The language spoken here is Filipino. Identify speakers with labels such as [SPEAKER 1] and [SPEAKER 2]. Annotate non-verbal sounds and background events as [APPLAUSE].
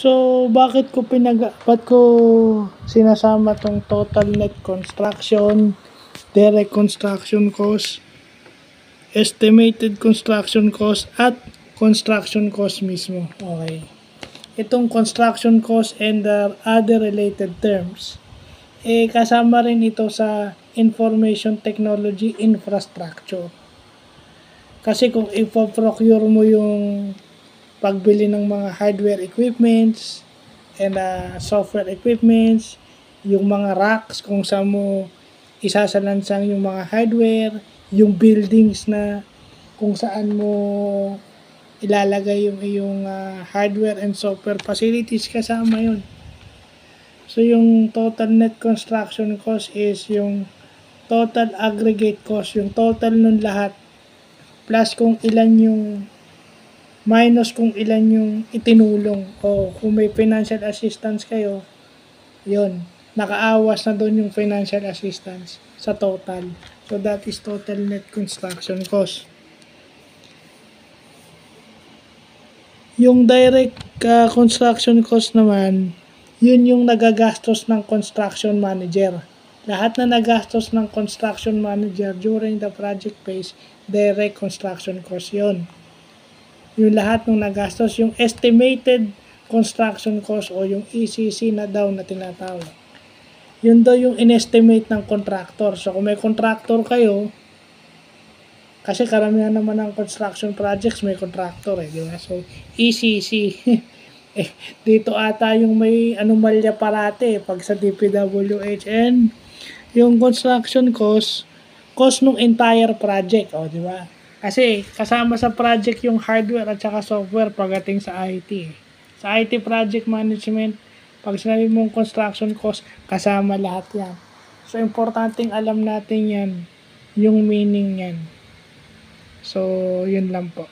[SPEAKER 1] So, bakit ko pinag ba't ko sinasama tong total net construction, direct construction cost, estimated construction cost, at construction cost mismo. Okay. Itong construction cost and the other related terms, eh kasama rin ito sa information technology infrastructure. Kasi kung ipoprocure mo yung pagbili ng mga hardware equipments and uh, software equipments, yung mga racks kung saan mo isasalansang yung mga hardware, yung buildings na kung saan mo ilalagay yung iyong uh, hardware and software facilities kasama yun. So yung total net construction cost is yung total aggregate cost, yung total nun lahat plus kung ilan yung minus kung ilan yung itinulong o kung may financial assistance kayo, yun, nakaawas na doon yung financial assistance sa total. So that is total net construction cost. Yung direct uh, construction cost naman, yun yung nagagastos ng construction manager. Lahat na nagastos ng construction manager during the project phase, direct construction cost yun yung lahat ng nagastos, yung estimated construction cost o yung ECC na daw na tinatawag. Yun daw yung inestimate ng contractor. So kung may contractor kayo, kasi karamihan naman ng construction projects may contractor eh, di ba? So ECC. [LAUGHS] eh, dito ata yung may anomalya parate pag sa DPWHN yung construction cost cost ng entire project, oh, di ba? Kasi kasama sa project yung hardware at saka software pagdating sa IT. Sa IT project management, pag sinabi mong construction cost, kasama lahat yan. So, importanteng alam natin yan, yung meaning yan. So, yun lang po.